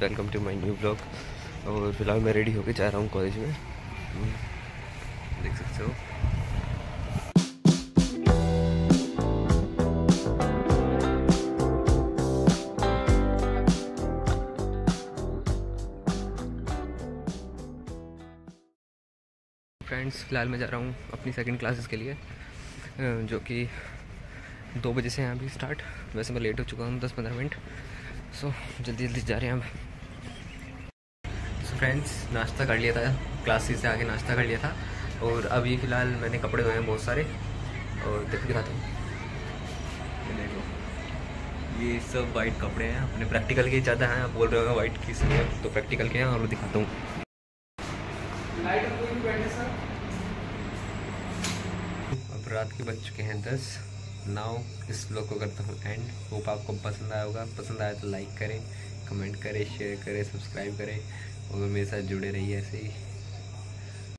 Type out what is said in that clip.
Welcome to my new blog. और फ़िलहाल मैं रेडी होकर जा रहा हूँ कॉलेज में। हम्म, देख सकते हो। फ्रेंड्स फ़िलहाल मैं जा रहा हूँ अपनी सेकंड क्लासेस के लिए जो कि दो बजे से हैं अभी स्टार्ट वैसे मैं लेट हो चुका हूँ दस पंद्रह मिनट। सो जल्दी जल्दी जा रहे हैं सो फ्रेंड्स नाश्ता कर लिया था। क्लासेस से आके नाश्ता कर लिया था। और अभी फ़िलहाल मैंने कपड़े धोए हैं बहुत सारे। और देखो, दिखाता हूँ। देखो। ये सब वाइट कपड़े हैं। अपने प्रैक्टिकल के ज़्यादा हैं। आप बोल रहे हो वाइट किस तो प्रैक्टिकल के हैं और दिखाता हूँ। अब रात के बज चुके हैं दस। नाउ इस ब्लॉग को करता हूँ एंड होप आपको पसंद आया होगा। पसंद आया तो लाइक करें कमेंट करें शेयर करें सब्सक्राइब करें। और मेरे साथ जुड़े रहिए ऐसे ही।